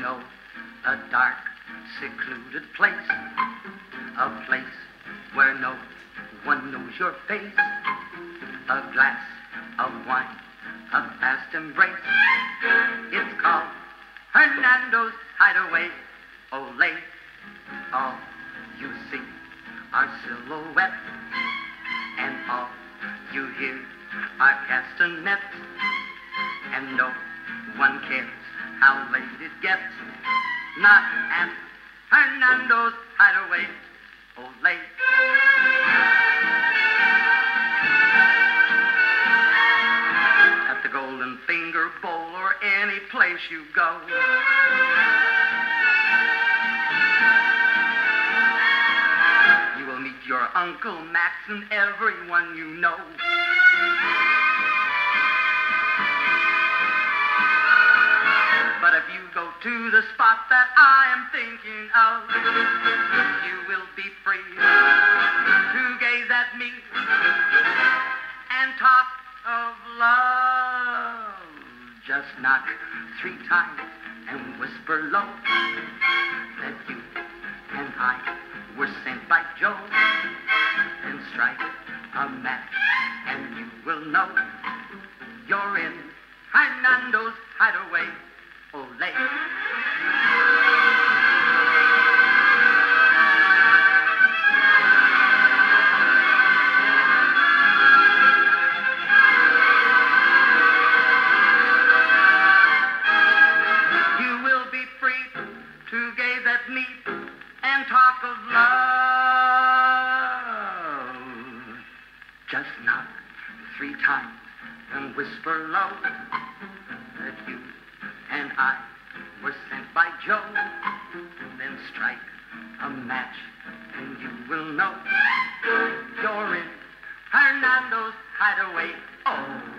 know. A dark, secluded place, a place where no one knows your face, a glass of wine, a fast embrace. It's called Hernando's Hideaway. Ole, all you see are silhouettes, and all you hear are castanets, and no one cares how late it gets. Not at Hernando's Hideaway. Oh, Ole. At the Golden Finger Bowl or any place you go. You will meet your Uncle Max and everyone you know. To the spot that I am thinking of, you will be free to gaze at me and talk of love. Just knock three times and whisper low that you and I were sent by Joe. Then strike a match and you will know you're in Hernando's hideaway. Ole. At and talk of love. Just knock three times and whisper low that you and I were sent by Joe. Then strike a match and you will know you're in Hernando's hideaway. Oh,